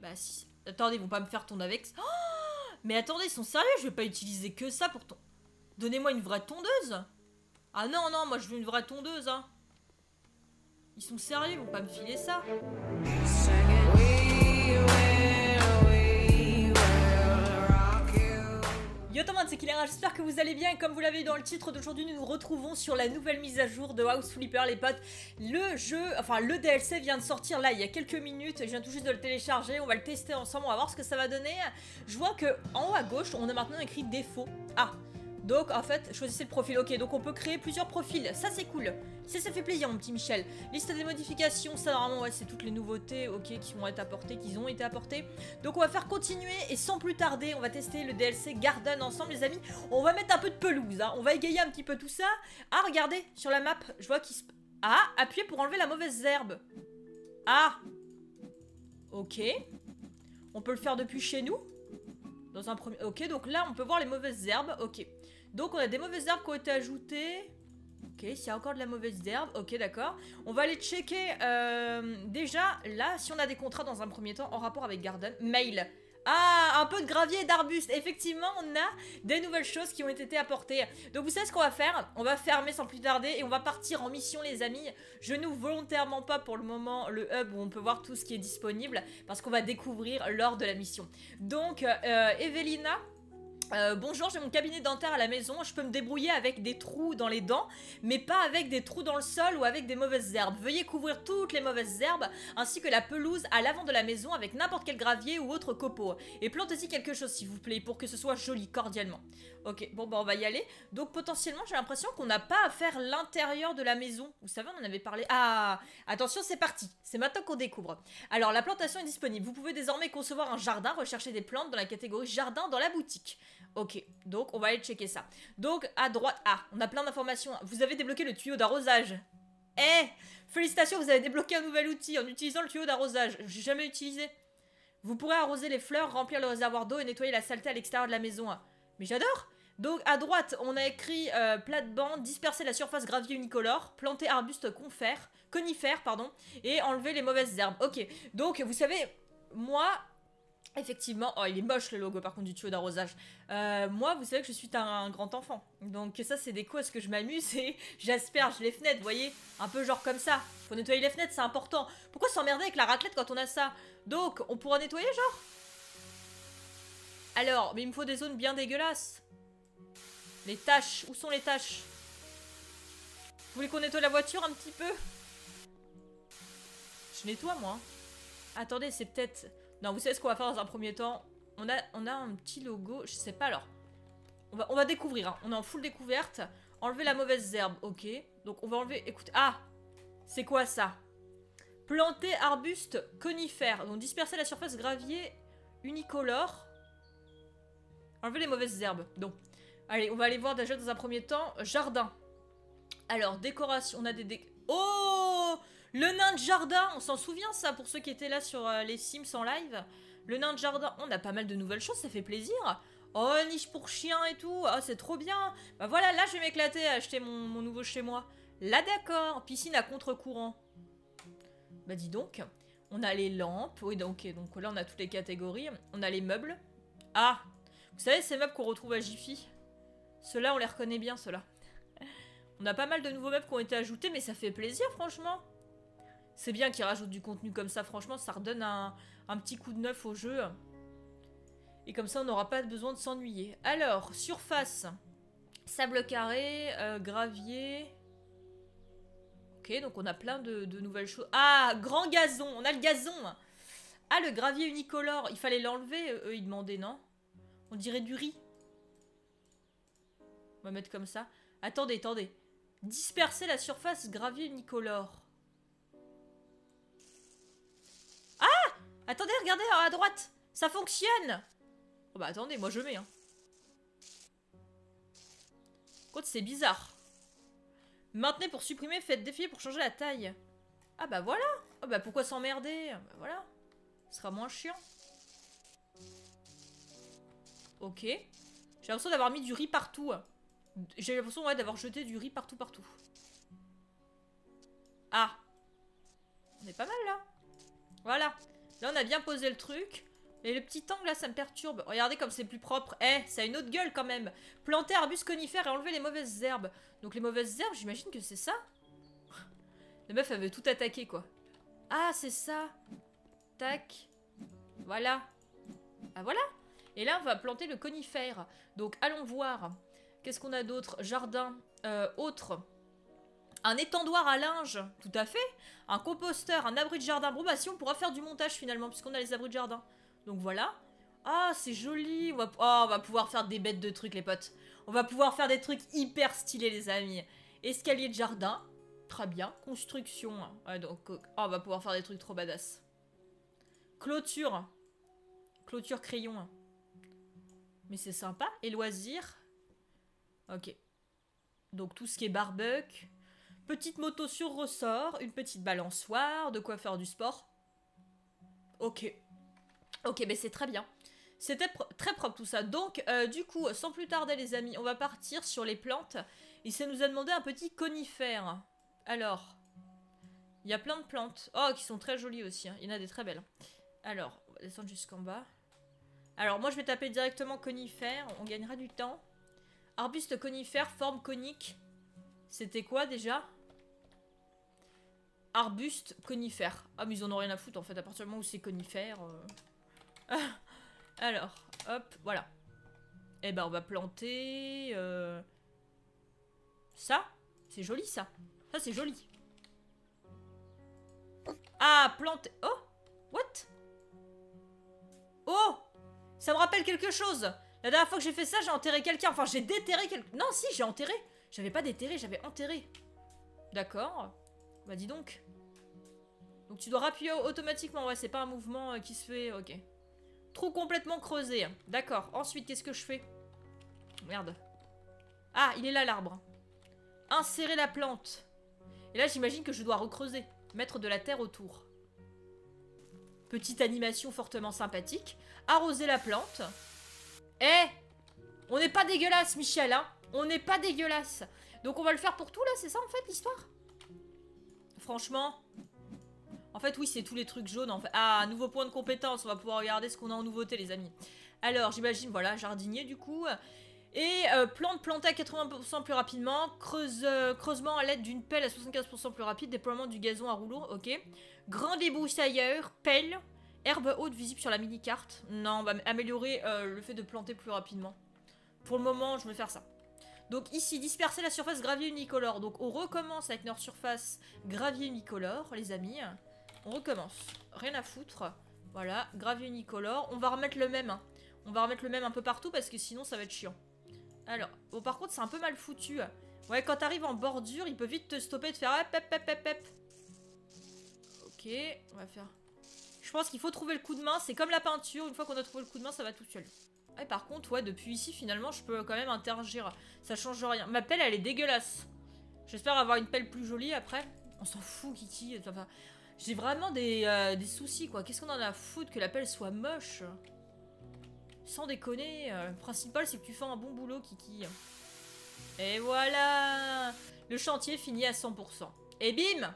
Bah si. Attendez, ils vont pas me faire tourner avec... Oh mais attendez, ils sont sérieux Je vais pas utiliser que ça pour ton... Donnez-moi une vraie tondeuse. Ah non, non, moi je veux une vraie tondeuse, hein. Ils sont sérieux, ils vont pas me filer ça tout le monde, c'est j'espère que vous allez bien comme vous l'avez vu dans le titre d'aujourd'hui, nous nous retrouvons sur la nouvelle mise à jour de House Flipper les potes. Le jeu, enfin le DLC vient de sortir là il y a quelques minutes, je viens tout juste de le télécharger, on va le tester ensemble, on va voir ce que ça va donner. Je vois que en haut à gauche, on a maintenant écrit défaut. Ah, donc en fait, choisissez le profil. Ok, donc on peut créer plusieurs profils. Ça c'est cool. Ça, ça fait plaisir mon petit Michel. Liste des modifications, ça normalement c'est toutes les nouveautés ok qui vont être apportées, qui ont été apportées. Donc on va faire continuer et sans plus tarder, on va tester le DLC Garden ensemble les amis. On va mettre un peu de pelouse, hein. on va égayer un petit peu tout ça. Ah regardez, sur la map, je vois qu'il se... Ah, appuyez pour enlever la mauvaise herbe. Ah Ok. On peut le faire depuis chez nous Dans un premier... Ok, donc là on peut voir les mauvaises herbes, ok. Donc on a des mauvaises herbes qui ont été ajoutées. Ok, s'il y a encore de la mauvaise herbe, ok d'accord. On va aller checker euh, déjà là si on a des contrats dans un premier temps en rapport avec Garden. Mail. Ah, un peu de gravier et d'arbustes. Effectivement, on a des nouvelles choses qui ont été apportées. Donc vous savez ce qu'on va faire? On va fermer sans plus tarder et on va partir en mission les amis. Je n'ouvre volontairement pas pour le moment le hub où on peut voir tout ce qui est disponible parce qu'on va découvrir lors de la mission. Donc, euh, Evelina, euh, bonjour, j'ai mon cabinet dentaire à la maison, je peux me débrouiller avec des trous dans les dents, mais pas avec des trous dans le sol ou avec des mauvaises herbes. Veuillez couvrir toutes les mauvaises herbes, ainsi que la pelouse à l'avant de la maison avec n'importe quel gravier ou autre copeau. Et plantez-y quelque chose s'il vous plaît, pour que ce soit joli, cordialement. Ok, bon bah on va y aller. Donc potentiellement j'ai l'impression qu'on n'a pas à faire l'intérieur de la maison. Vous savez, on en avait parlé. Ah, attention, c'est parti. C'est maintenant qu'on découvre. Alors la plantation est disponible. Vous pouvez désormais concevoir un jardin, rechercher des plantes dans la catégorie jardin dans la boutique. Ok, donc on va aller checker ça. Donc à droite, ah, on a plein d'informations. Vous avez débloqué le tuyau d'arrosage. Eh Félicitations, vous avez débloqué un nouvel outil en utilisant le tuyau d'arrosage. J'ai jamais utilisé. Vous pourrez arroser les fleurs, remplir le réservoir d'eau et nettoyer la saleté à l'extérieur de la maison. Mais j'adore donc à droite, on a écrit euh, plate-bande, disperser la surface gravier unicolore, planter arbuste confère, conifère, pardon, et enlever les mauvaises herbes. Ok, donc vous savez, moi, Effectivement, oh il est moche le logo par contre du tuyau d'arrosage. Euh, moi, vous savez que je suis un, grand enfant. Donc ça c'est des quoi ce que je m'amuse? Et j'asperge les fenêtres, vous voyez? Un peu genre comme ça. Faut nettoyer les fenêtres, c'est important. Pourquoi s'emmerder avec la raclette quand on a ça? Donc, on pourra nettoyer genre? Alors, mais il me faut des zones bien dégueulasses. Les tâches, où sont les tâches Vous voulez qu'on nettoie la voiture un petit peu? Je nettoie moi. Attendez, c'est peut-être... Non, vous savez ce qu'on va faire dans un premier temps? On a, on a un petit logo, je sais pas alors. On va, on va découvrir, hein. on est en full découverte. Enlever la mauvaise herbe, ok. Donc on va enlever, écoutez, ah C'est quoi ça? Planter arbuste conifère. Donc disperser la surface gravier unicolore. Enlever les mauvaises herbes. Donc, allez, on va aller voir déjà dans un premier temps. Jardin. Alors, décoration, on a des... oh le nain de jardin, on s'en souvient ça pour ceux qui étaient là sur euh, les Sims en live. Le nain de jardin, on a pas mal de nouvelles choses, ça fait plaisir. Oh, niche pour chien et tout, oh, c'est trop bien. Bah voilà, là je vais m'éclater à acheter mon, nouveau chez moi. Là d'accord, piscine à contre-courant. Bah dis donc, on a les lampes, oui donc, donc là on a toutes les catégories. On a les meubles. Ah, vous savez ces meubles qu'on retrouve à Jiffy Ceux-là on les reconnaît bien, ceux-là. On a pas mal de nouveaux meubles qui ont été ajoutés, mais ça fait plaisir franchement. C'est bien qu'ils rajoutent du contenu comme ça, franchement, ça redonne un, petit coup de neuf au jeu. Et comme ça, on n'aura pas besoin de s'ennuyer. Alors, surface. Sable carré, euh, gravier... Ok, donc on a plein de, nouvelles choses. Ah, grand gazon, on a le gazon Ah, le gravier unicolore, il fallait l'enlever, eux, ils demandaient, non? On dirait du riz. On va mettre comme ça. Attendez, attendez. Disperser la surface gravier unicolore. Attendez, regardez à droite Ça fonctionne Oh bah attendez, moi je mets. Hein. C'est bizarre. Maintenez pour supprimer, faites défier pour changer la taille. Ah bah voilà Ah bah pourquoi s'emmerder? Bah voilà. Ce sera moins chiant. Ok. J'ai l'impression d'avoir mis du riz partout. J'ai l'impression ouais, d'avoir jeté du riz partout partout. Ah On est pas mal là. Voilà. Là, on a bien posé le truc. Et le petit angle là, ça me perturbe. Regardez comme c'est plus propre. Eh, ça a une autre gueule quand même. Planter arbustes conifères et enlever les mauvaises herbes. Donc les mauvaises herbes, j'imagine que c'est ça. La meuf, elle tout attaquer quoi. Ah, c'est ça. Tac. Voilà. Ah voilà. Et là, on va planter le conifère. Donc allons voir. Qu'est-ce qu'on a d'autre? Jardin. Euh, autre. Un étendoir à linge, tout à fait. Un composteur, un abri de jardin. Bon bah si on pourra faire du montage finalement, puisqu'on a les abris de jardin. Donc voilà. Ah, c'est joli. On va, oh, on va pouvoir faire des bêtes de trucs, les potes. On va pouvoir faire des trucs hyper stylés, les amis. Escalier de jardin. Très bien. Construction. donc, oh, on va pouvoir faire des trucs trop badass. Clôture. Clôture crayon. Mais c'est sympa. Et loisirs. Ok. Donc tout ce qui est barbecue. Petite moto sur ressort. Une petite balançoire. De quoi faire du sport. Ok. Ok, mais c'est très bien. C'était très propre tout ça. Donc, euh, du coup, sans plus tarder les amis, on va partir sur les plantes. Il s'est nous a demandé un petit conifère. Alors, il y a plein de plantes. Oh, qui sont très jolies aussi. Hein. Il y en a des très belles. Alors, on va descendre jusqu'en bas. Alors, moi, je vais taper directement conifère. On gagnera du temps. Arbuste conifère, forme conique. C'était quoi déjà? Arbuste conifère. Ah, mais ils en ont rien à foutre en fait. À partir du moment où c'est conifère. Euh. Alors, hop, voilà. Eh ben, on va planter... Euh, ça C'est joli, ça. Ça, c'est joli. Ah, planter... Oh What? Oh Ça me rappelle quelque chose La dernière fois que j'ai fait ça, j'ai enterré quelqu'un. Enfin, j'ai déterré quelqu'un. Non, si, j'ai enterré. J'avais pas déterré, j'avais enterré. D'accord. Bah, dis donc. Donc, tu dois appuyer automatiquement. Ouais, c'est pas un mouvement euh, qui se fait... Ok. Trou complètement creusé. D'accord. Ensuite, qu'est-ce que je fais? Merde. Ah, il est là l'arbre. Insérer la plante. Et là, j'imagine que je dois recreuser. Mettre de la terre autour. Petite animation fortement sympathique. Arroser la plante. Eh On n'est pas dégueulasse, Michel, hein On n'est pas dégueulasse. Donc on va le faire pour tout, là C'est ça, en fait, l'histoire? Franchement, en fait, oui, c'est tous les trucs jaunes. En fait. Ah, nouveau point de compétence. On va pouvoir regarder ce qu'on a en nouveauté, les amis. Alors, j'imagine, voilà, jardinier, du coup. Et euh, plante plantée à 80% plus rapidement. Creuse, euh, creusement à l'aide d'une pelle à 75% plus rapide. Déploiement du gazon à rouleau, ok. Grand débroussailleur, pelle. Herbe haute visible sur la mini-carte. Non, on va améliorer euh, le fait de planter plus rapidement. Pour le moment, je vais faire ça. Donc ici, disperser la surface gravier unicolore. Donc on recommence avec notre surface gravier unicolore, les amis. On recommence. Rien à foutre. Voilà, gravier unicolore. On va remettre le même. Hein. On va remettre le même un peu partout parce que sinon ça va être chiant. Alors, bon par contre c'est un peu mal foutu. Ouais, quand t'arrives en bordure, il peut vite te stopper te faire hop, hop, hop, hop, Ok, on va faire... Je pense qu'il faut trouver le coup de main. C'est comme la peinture. Une fois qu'on a trouvé le coup de main, ça va tout seul. Et par contre, ouais, depuis ici, finalement, je peux quand même interagir. Ça change rien. Ma pelle, elle est dégueulasse. J'espère avoir une pelle plus jolie après. On s'en fout, Kiki. Enfin, j'ai vraiment euh, des, soucis, quoi. Qu'est-ce qu'on en a à foutre que la pelle soit moche Sans déconner. Euh, le principal, c'est que tu fais un bon boulot, Kiki. Et voilà Le chantier finit à 100%. Et bim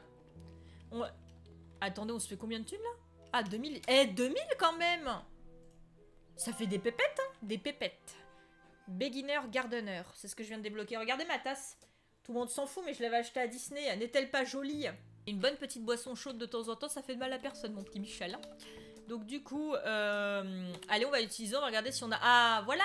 Attendez, on se fait combien de thunes, là Ah, 2000 Eh, 2000 quand même Ça fait des pépettes, hein Des pépettes. Beginner Gardener, c'est ce que je viens de débloquer. Regardez ma tasse. Tout le monde s'en fout, mais je l'avais achetée à Disney. N'est-elle pas jolie une bonne petite boisson chaude de temps en temps, ça fait de mal à personne, mon petit Michel. Hein. Donc du coup, euh, allez, on va utiliser, on va regarder si on a... Ah, voilà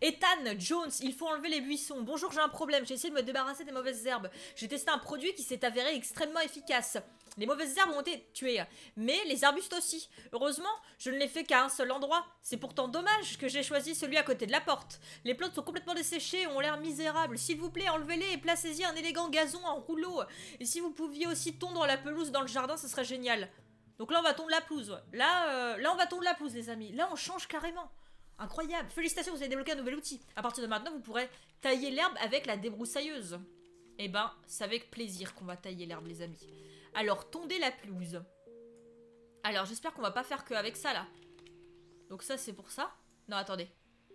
Ethan Jones, il faut enlever les buissons. Bonjour, j'ai un problème, j'ai essayé de me débarrasser des mauvaises herbes. J'ai testé un produit qui s'est avéré extrêmement efficace. Les mauvaises herbes ont été tuées, mais les arbustes aussi. Heureusement, je ne l'ai fait qu'à un seul endroit. C'est pourtant dommage que j'ai choisi celui à côté de la porte. Les plantes sont complètement desséchées ont l'air misérables. S'il vous plaît, enlevez-les et placez-y un élégant gazon en rouleau. Et si vous pouviez aussi tondre la pelouse dans le jardin, ce serait génial. Donc là, on va tondre la pelouse. Là, euh, là, on va tondre la pelouse, les amis. Là, on change carrément. Incroyable. Félicitations, vous avez débloqué un nouvel outil. À partir de maintenant, vous pourrez tailler l'herbe avec la débroussailleuse. Eh ben, c'est avec plaisir qu'on va tailler l'herbe, les amis. Alors, tondez la pelouse. Alors, j'espère qu'on va pas faire que avec ça, là. Donc ça, c'est pour ça. Non, attendez.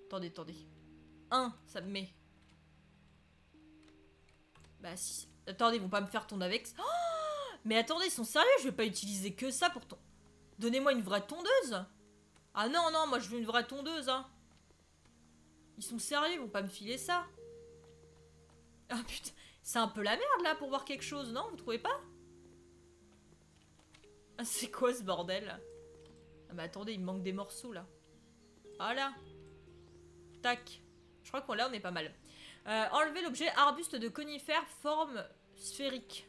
Attendez, attendez. Un, ça me met... Bah, si... Attendez, ils vont pas me faire tondre avec... Oh mais attendez, ils sont sérieux Je vais pas utiliser que ça pour ton... Donnez-moi une vraie tondeuse Ah non, non, moi je veux une vraie tondeuse, hein Ils sont sérieux, ils vont pas me filer ça Ah putain, c'est un peu la merde là pour voir quelque chose, non Vous trouvez pas? C'est quoi ce bordel Ah mais attendez, il me manque des morceaux là. Voilà. Tac. Je crois qu'on là on est pas mal. Euh, enlever l'objet arbuste de conifère forme sphérique.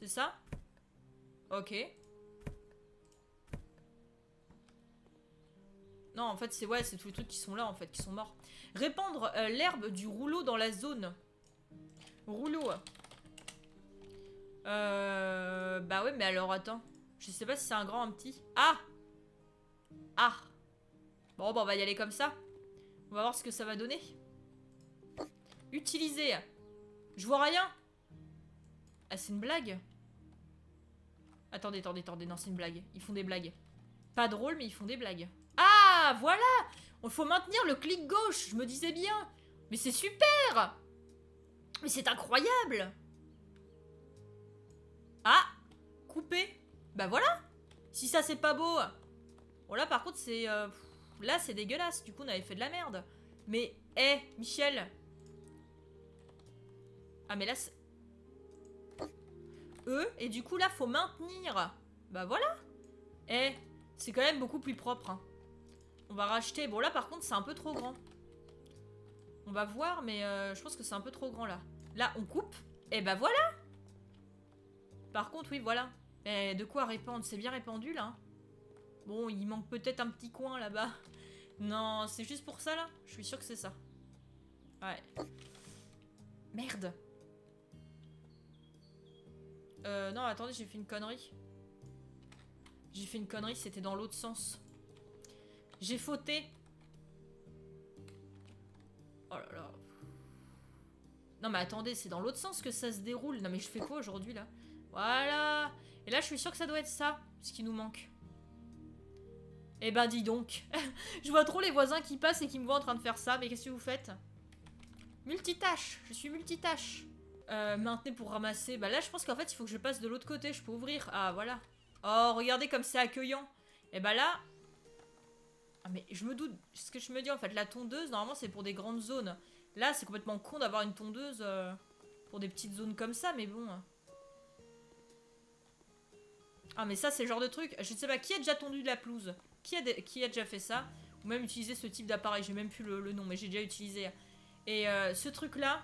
C'est ça? Ok. Non, en fait, c'est ouais, c'est tous les trucs qui sont là, en fait, qui sont morts. Répandre euh, l'herbe du rouleau dans la zone. Rouleau. Euh... Bah ouais, mais alors, attends. Je sais pas si c'est un grand ou un petit. Ah Ah Bon, bah on va y aller comme ça. On va voir ce que ça va donner. Utiliser. Je vois rien. Ah, c'est une blague Attendez, attendez, attendez. Non, c'est une blague. Ils font des blagues. Pas drôle, mais ils font des blagues. Ah, voilà Il faut maintenir le clic gauche, je me disais bien. Mais c'est super Mais c'est incroyable Bah voilà Si ça, c'est pas beau Bon, là, par contre, c'est... Euh, là, c'est dégueulasse. Du coup, on avait fait de la merde. Mais, hé, Michel Ah, mais là, c'est... E, et du coup, là, faut maintenir. Bah voilà Eh, c'est quand même beaucoup plus propre. Hein. On va racheter. Bon, là, par contre, c'est un peu trop grand. On va voir, mais euh, je pense que c'est un peu trop grand, là. Là, on coupe. Et bah voilà Par contre, oui, voilà. Eh, de quoi répandre? C'est bien répandu, là. Bon, il manque peut-être un petit coin, là-bas. Non, c'est juste pour ça, là? Je suis sûre que c'est ça. Ouais. Merde Euh, non, attendez, j'ai fait une connerie. J'ai fait une connerie, c'était dans l'autre sens. J'ai fauté. Oh là là. Non mais attendez, c'est dans l'autre sens que ça se déroule. Non mais je fais quoi aujourd'hui là? Voilà. Et là je suis sûre que ça doit être ça, ce qui nous manque. Eh ben dis donc. je vois trop les voisins qui passent et qui me voient en train de faire ça. Mais qu'est-ce que vous faites? Multitâche. Je suis multitâche. Euh, maintenez pour ramasser. Bah là je pense qu'en fait il faut que je passe de l'autre côté. Je peux ouvrir. Ah voilà. Oh regardez comme c'est accueillant. Et bah là, ah, mais je me doute, ce que je me dis en fait, la tondeuse, normalement c'est pour des grandes zones. Là, c'est complètement con d'avoir une tondeuse euh, pour des petites zones comme ça, mais bon. Ah, mais ça, c'est le genre de truc. Je ne sais pas, qui a déjà tondu de la pelouse? Qui a, déjà fait ça? Ou même utilisé ce type d'appareil, j'ai même plus le, nom, mais j'ai déjà utilisé. Et euh, ce truc-là,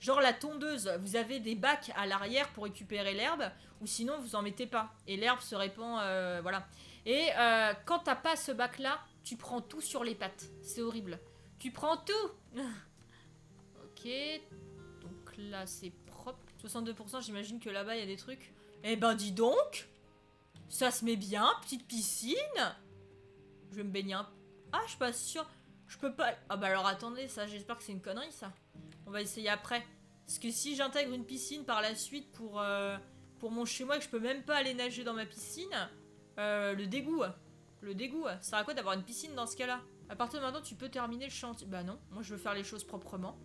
genre la tondeuse, vous avez des bacs à l'arrière pour récupérer l'herbe, ou sinon vous en mettez pas. Et l'herbe se répand, euh, voilà. Et euh, quand t'as pas ce bac là, tu prends tout sur les pattes. C'est horrible. Tu prends tout Ok. Donc là c'est. 62% j'imagine que là-bas il y a des trucs. Eh ben dis donc Ça se met bien, petite piscine Je vais me baigner un... Ah je suis pas sûre. Je peux pas... Ah bah alors attendez, ça j'espère que c'est une connerie ça. On va essayer après. Parce que si j'intègre une piscine par la suite pour, euh, pour mon chez moi et que je peux même pas aller nager dans ma piscine, euh, le dégoût. Le dégoût. Ça sert à quoi d'avoir une piscine dans ce cas-là? À partir de maintenant, tu peux terminer le chantier. Bah non, moi je veux faire les choses proprement.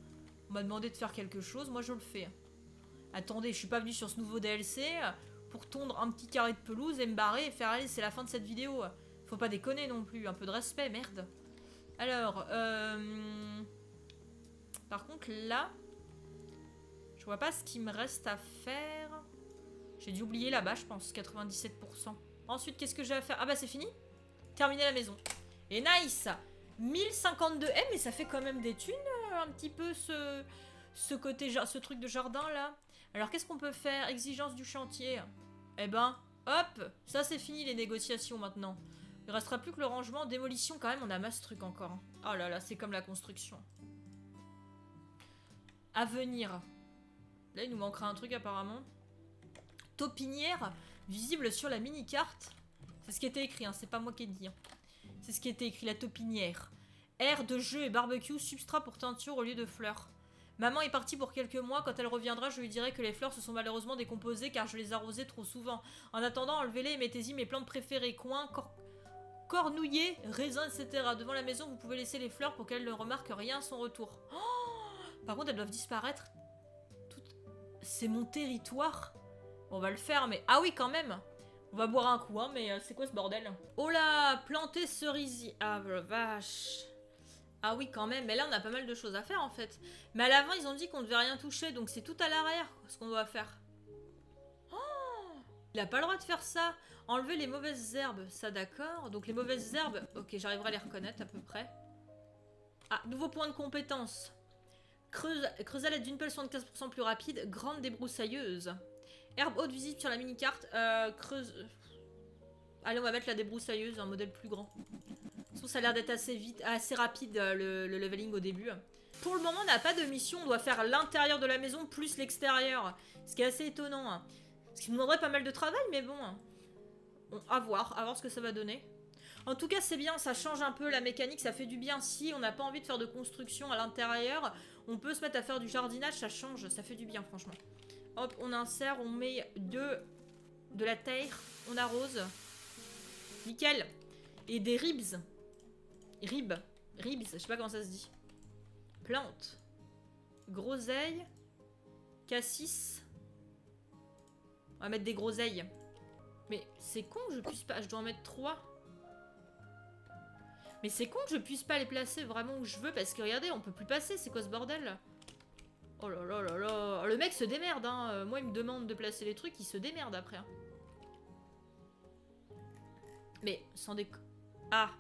On m'a demandé de faire quelque chose, moi je le fais. Attendez, je suis pas venu sur ce nouveau DLC pour tondre un petit carré de pelouse et me barrer et faire aller, c'est la fin de cette vidéo. Faut pas déconner non plus, un peu de respect, merde. Alors, euh... Par contre, là, je vois pas ce qu'il me reste à faire. J'ai dû oublier là-bas, je pense, 97%. Ensuite, qu'est-ce que j'ai à faire? Ah bah c'est fini Terminer la maison. Et nice 1052 M, mais ça fait quand même des thunes, euh, un petit peu ce, ce côté, ce truc de jardin là. Alors qu'est-ce qu'on peut faire? Exigence du chantier. Eh ben, hop, ça c'est fini les négociations maintenant. Il restera plus que le rangement, démolition quand même, on a masse truc encore. Hein. Oh là là, c'est comme la construction. Avenir. Là, il nous manquera un truc apparemment. Topinière, visible sur la mini-carte. C'est ce qui était écrit, hein, c'est pas moi qui ai dit. Hein. C'est ce qui était écrit, la topinière. Air de jeu et barbecue, substrat pour teinture au lieu de fleurs. Maman est partie pour quelques mois, quand elle reviendra, je lui dirai que les fleurs se sont malheureusement décomposées car je les arrosais trop souvent. En attendant, enlevez-les et mettez-y mes plantes préférées, coin, cor cornouillers, raisins, etc. Devant la maison, vous pouvez laisser les fleurs pour qu'elles ne remarquent rien à son retour. Oh Par contre, elles doivent disparaître. C'est mon territoire. On va le faire, mais... Ah oui, quand même On va boire un coup, hein, mais euh, c'est quoi ce bordel? Oh là, planter cerisier. Ah, vache. Ah oui, quand même. Mais là, on a pas mal de choses à faire, en fait. Mais à l'avant, ils ont dit qu'on devait rien toucher, donc c'est tout à l'arrière, ce qu'on doit faire. Oh Il a pas le droit de faire ça. Enlever les mauvaises herbes, ça d'accord. Donc les mauvaises herbes, ok, j'arriverai à les reconnaître à peu près. Ah, nouveau point de compétence. Creuse, creuse à l'aide d'une pelle 75% plus rapide, grande débroussailleuse. Herbe haute visible sur la mini-carte. Euh, creuse... Allez, on va mettre la débroussailleuse, un modèle plus grand. Ça a l'air d'être assez vite, assez rapide euh, le, leveling au début. Pour le moment, on n'a pas de mission. On doit faire l'intérieur de la maison plus l'extérieur. Ce qui est assez étonnant. Hein. Ce qui nous demanderait pas mal de travail, mais bon. bon. À voir, à voir ce que ça va donner. En tout cas, c'est bien, ça change un peu la mécanique, ça fait du bien. Si on n'a pas envie de faire de construction à l'intérieur, on peut se mettre à faire du jardinage, ça change, ça fait du bien, franchement. Hop, on insère, on met de, de la terre, on arrose. Nickel. Et des ribs. Ribs. Ribs, je sais pas comment ça se dit. Plante. Groseille. Cassis. On va mettre des groseilles. Mais c'est con que je puisse pas... Je dois en mettre trois. Mais c'est con que je puisse pas les placer vraiment où je veux parce que regardez, on peut plus passer. C'est quoi ce bordel? Oh là là là là. Le mec se démerde, hein. Euh, moi, il me demande de placer les trucs, il se démerde après. Hein. Mais, sans déco... Ah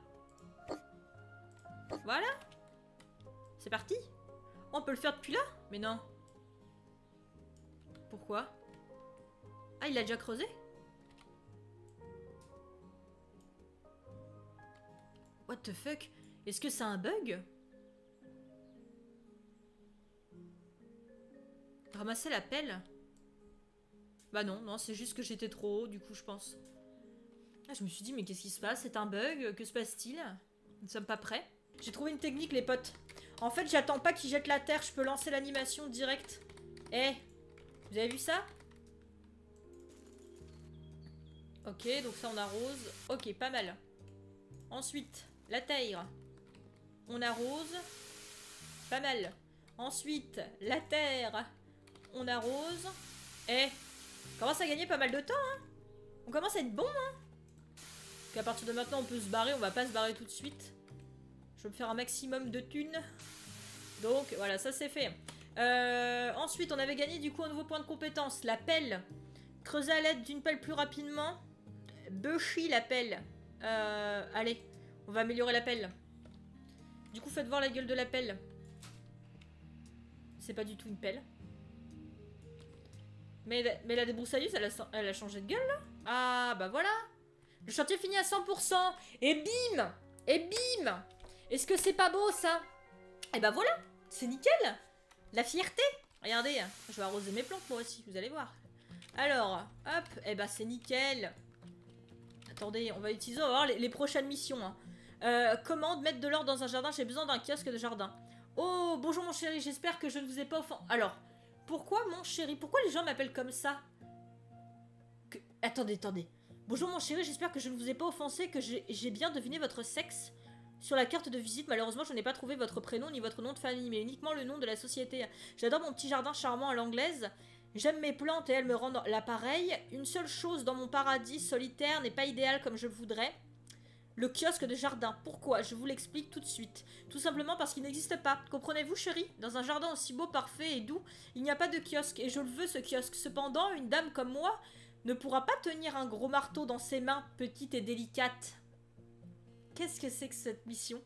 Voilà. C'est parti. On peut le faire depuis là Mais non. Pourquoi? Ah, il a déjà creusé? What the fuck? Est-ce que c'est un bug? Ramasser la pelle? Bah non, non, c'est juste que j'étais trop haut, du coup, je pense. Ah, je me suis dit, mais qu'est-ce qui se passe? C'est un bug? Que se passe-t-il? Nous ne sommes pas prêts. J'ai trouvé une technique, les potes. En fait, j'attends pas qu'il jette la terre, je peux lancer l'animation direct. Eh Vous avez vu ça? Ok, donc ça on arrose. Ok, pas mal. Ensuite, la terre. On arrose. Pas mal. Ensuite, la terre. On arrose. Eh On commence à gagner pas mal de temps, hein On commence à être bon, hein qu'à partir de maintenant on peut se barrer, on va pas se barrer tout de suite. Je vais me faire un maximum de thunes. Donc voilà, ça c'est fait. Euh, ensuite, on avait gagné du coup un nouveau point de compétence. La pelle. Creuser à l'aide d'une pelle plus rapidement. Bushy la pelle. Euh, allez, on va améliorer la pelle. Du coup, faites voir la gueule de la pelle. C'est pas du tout une pelle. Mais, mais la débroussailleuse, elle a, elle a changé de gueule là Ah, bah voilà le chantier finit à 100%. Et bim Et bim Est-ce que c'est pas beau, ça? Et eh bah ben voilà C'est nickel La fierté Regardez, je vais arroser mes plantes, moi aussi, vous allez voir. Alors, hop, et eh bah ben c'est nickel. Attendez, on va utiliser, on va voir les, prochaines missions. Hein. Euh, comment mettre de l'or dans un jardin J'ai besoin d'un kiosque de jardin. Oh, bonjour mon chéri, j'espère que je ne vous ai pas offensé. Alors, pourquoi mon chéri Pourquoi les gens m'appellent comme ça? Attendez, attendez. Bonjour mon chéri, j'espère que je ne vous ai pas offensé, que j'ai bien deviné votre sexe. Sur la carte de visite, malheureusement, je n'ai pas trouvé votre prénom ni votre nom de famille, mais uniquement le nom de la société. J'adore mon petit jardin charmant à l'anglaise. J'aime mes plantes et elles me rendent l'appareil. Une seule chose dans mon paradis solitaire n'est pas idéal comme je voudrais. Le kiosque de jardin. Pourquoi? Je vous l'explique tout de suite. Tout simplement parce qu'il n'existe pas. Comprenez-vous, chérie? Dans un jardin aussi beau, parfait et doux, il n'y a pas de kiosque. Et je le veux, ce kiosque. Cependant, une dame comme moi ne pourra pas tenir un gros marteau dans ses mains, petites et délicates. Qu'est-ce que c'est que cette mission?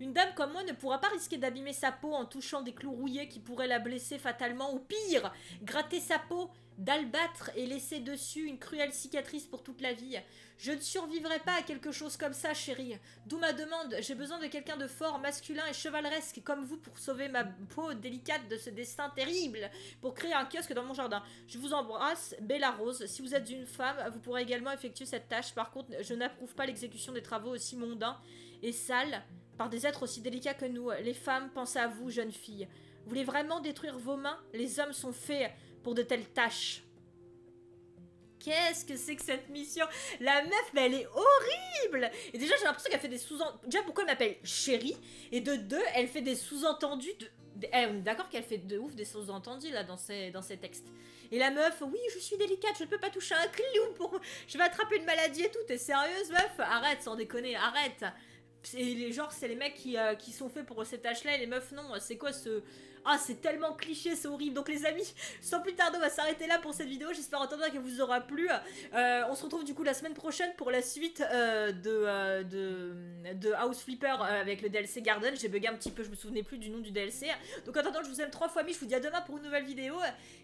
Une dame comme moi ne pourra pas risquer d'abîmer sa peau en touchant des clous rouillés qui pourraient la blesser fatalement, ou pire, gratter sa peau d'albâtre et laisser dessus une cruelle cicatrice pour toute la vie. Je ne survivrai pas à quelque chose comme ça, chérie. D'où ma demande, j'ai besoin de quelqu'un de fort, masculin et chevaleresque comme vous pour sauver ma peau délicate de ce destin terrible, pour créer un kiosque dans mon jardin. Je vous embrasse, Bella Rose. Si vous êtes une femme, vous pourrez également effectuer cette tâche. Par contre, je n'approuve pas l'exécution des travaux aussi mondains et sales par des êtres aussi délicats que nous. Les femmes, pensez à vous, jeune fille. Vous voulez vraiment détruire vos mains? Les hommes sont faits pour de telles tâches. Qu'est-ce que c'est que cette mission? La meuf, mais elle est horrible Et déjà, j'ai l'impression qu'elle fait des sous-entendus... Déjà, pourquoi elle m'appelle chérie? Et de deux, elle fait des sous-entendus. Eh, d'accord qu'elle fait de ouf des sous-entendus, là, dans ces, dans ces textes. Et la meuf, oui, je suis délicate, je ne peux pas toucher un clou pour. Je vais attraper une maladie et tout. T'es sérieuse, meuf? Arrête, sans déconner, arrête. Et les genres, c'est les mecs qui, euh, qui sont faits pour cette tâche-là et les meufs, non. C'est quoi ce. Ah, c'est tellement cliché, c'est horrible. Donc, les amis, sans plus tarder, on va s'arrêter là pour cette vidéo. J'espère entendre qu'elle vous aura plu. Euh, on se retrouve du coup la semaine prochaine pour la suite euh, de, de, House Flipper avec le DLC Garden. J'ai bugué un petit peu, je me souvenais plus du nom du DLC. Donc, en attendant, je vous aime trois fois mille. Je vous dis à demain pour une nouvelle vidéo.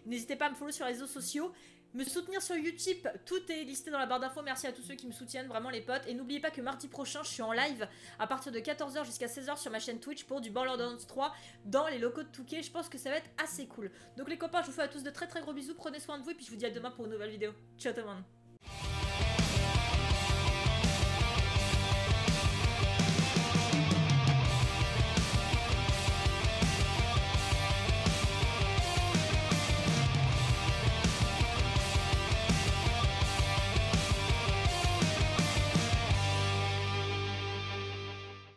N'hésitez pas à me follow sur les réseaux sociaux. Me soutenir sur Utip, tout est listé dans la barre d'infos. Merci à tous ceux qui me soutiennent, vraiment les potes. Et n'oubliez pas que mardi prochain, je suis en live à partir de 14h jusqu'à 16h sur ma chaîne Twitch pour du Borderlands 3 dans les locaux de Je pense que ça va être assez cool. Donc les copains, je vous fais à tous de très très gros bisous. Prenez soin de vous et puis je vous dis à demain pour une nouvelle vidéo. Ciao tout le monde.